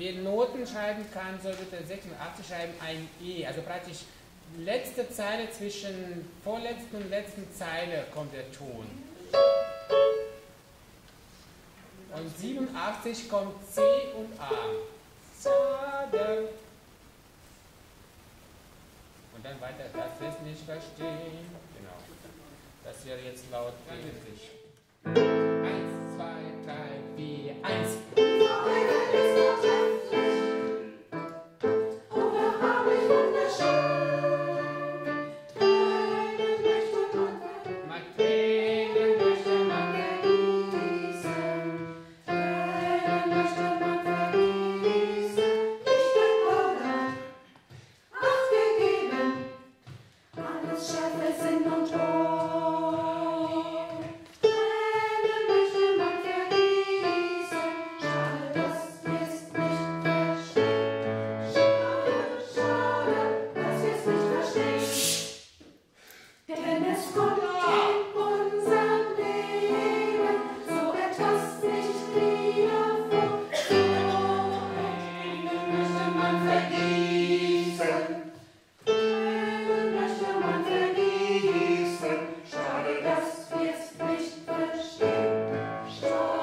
Wer Noten schreiben kann, soll bitte 86 schreiben, ein E. Also praktisch letzte Zeile zwischen vorletzten und letzten Zeile kommt der Ton. Und 87 kommt C und A. Zade. Und dann weiter, das ist nicht verstehen. Genau. Das wäre jetzt laut 70. Eins, zwei, drei.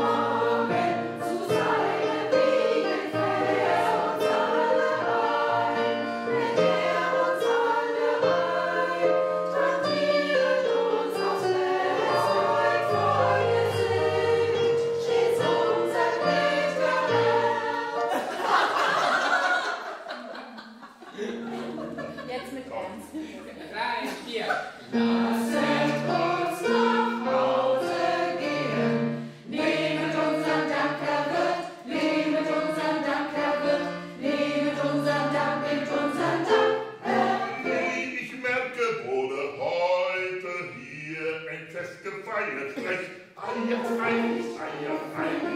Lord. friends, I am friends.